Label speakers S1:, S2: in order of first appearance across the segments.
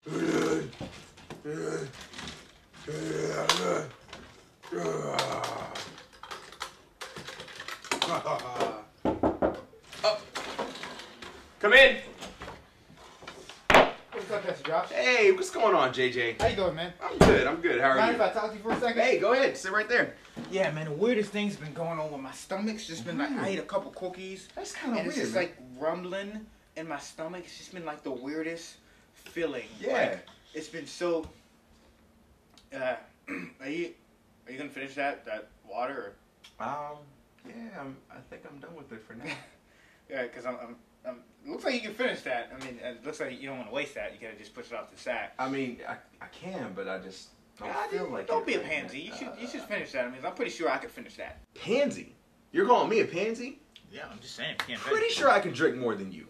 S1: Come in.
S2: What's up, Pastor Josh?
S1: Hey, what's going on, JJ?
S2: How you doing, man?
S1: I'm good. I'm good. How are
S2: Mind
S1: you?
S2: if I talk to you for a second?
S1: Hey, go ahead. Sit right there.
S2: Yeah, man, the weirdest thing's been going on with my stomach. It's just been like, I hmm. ate a couple cookies,
S1: That's kind of
S2: and it's just like rumbling in my stomach. It's just been like the weirdest feeling.
S1: Yeah.
S2: Like, it's been so. Uh, are you are you gonna finish that that water? Or,
S1: um, yeah, I'm, I think I'm done with it for now.
S2: yeah, because I'm, I'm, I'm. It looks like you can finish that. I mean, it looks like you don't want to waste that. You gotta just push it off the sack.
S1: I mean, I, I can, but I just don't
S2: Ah,
S1: feel like
S2: don't
S1: it
S2: be a
S1: right
S2: pansy. You
S1: now.
S2: should you should finish that. I mean, I'm pretty sure I could finish that.
S1: Pansy? You're calling me a pansy?
S2: Yeah, I'm just saying. Can't
S1: Pretty sure I can drink more than you.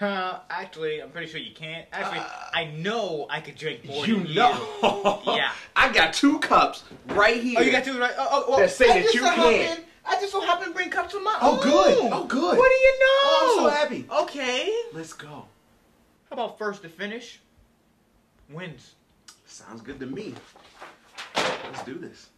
S2: Uh, actually, I'm pretty sure you can't. Actually,
S1: Uh,
S2: I know I could drink more
S1: you
S2: than
S1: know?
S2: you. Yeah.
S1: I got two cups right here.
S2: Oh, you got two right? Oh, oh well,
S1: That say
S2: I
S1: that you
S2: so
S1: can't.
S2: I just so happen to bring cups of my
S1: Oh,
S2: own.
S1: Oh, good. Oh, good.
S2: What do you know?
S1: Oh, I'm so happy.
S2: Okay.
S1: Let's go.
S2: How about first to finish wins?
S1: Sounds good to me. Let's do this.